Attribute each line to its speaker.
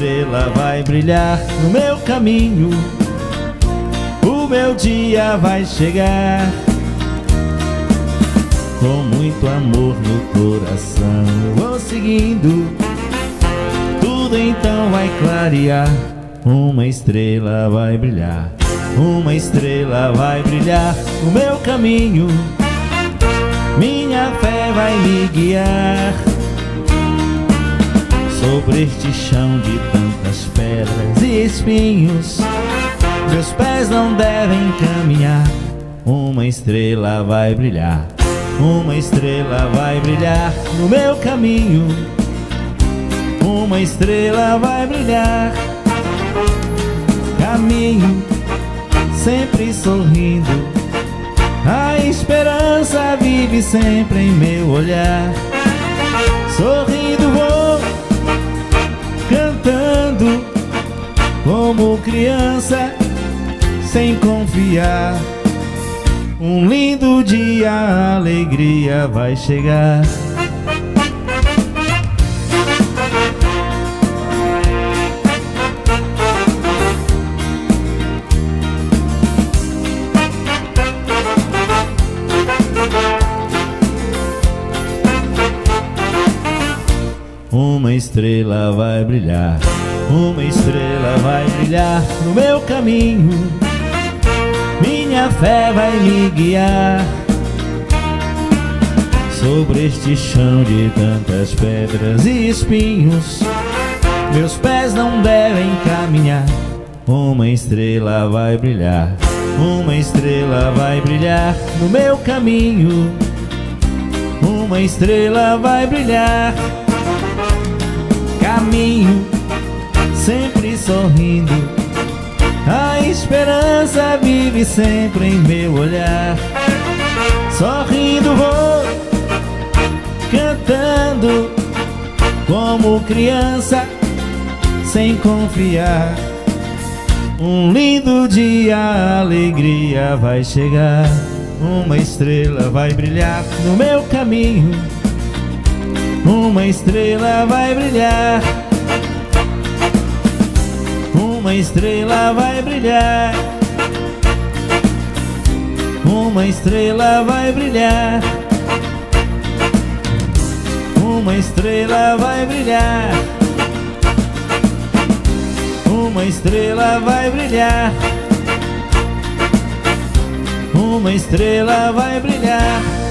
Speaker 1: estrela vai brilhar no meu caminho. O meu dia vai chegar. Com muito amor no coração, vou seguindo. Tudo então vai clarear. Uma estrela vai brilhar. Uma estrela vai brilhar no meu caminho. Minha fé vai me guiar sobre este chão de tantas pedras e espinhos. Meus pés não devem caminhar. Uma estrela vai brilhar. Uma estrela vai brilhar no meu caminho. Uma estrela vai brilhar. Caminho sempre sorrindo. A esperança vive sempre em meu olhar. Criança, sem confiar. Um lindo dia, a alegria vai chegar. Uma estrela vai brilhar, uma estrela vai brilhar no meu caminho. Minha fé vai me guiar sobre este chão de tantas pedras e espinhos. Meus pés não devem caminhar. Uma estrela vai brilhar, uma estrela vai brilhar no meu caminho. Uma estrela vai brilhar caminho, sempre sorrindo. A esperança vive sempre em meu olhar. Sorrindo vou, cantando como criança, sem confiar. Um lindo dia, a alegria vai chegar. Uma estrela vai brilhar no meu caminho. Uma estrela vai brilhar. Uma estrela vai brilhar. Uma estrela vai brilhar. Uma estrela vai brilhar. Uma estrela vai brilhar. Uma estrela vai brilhar.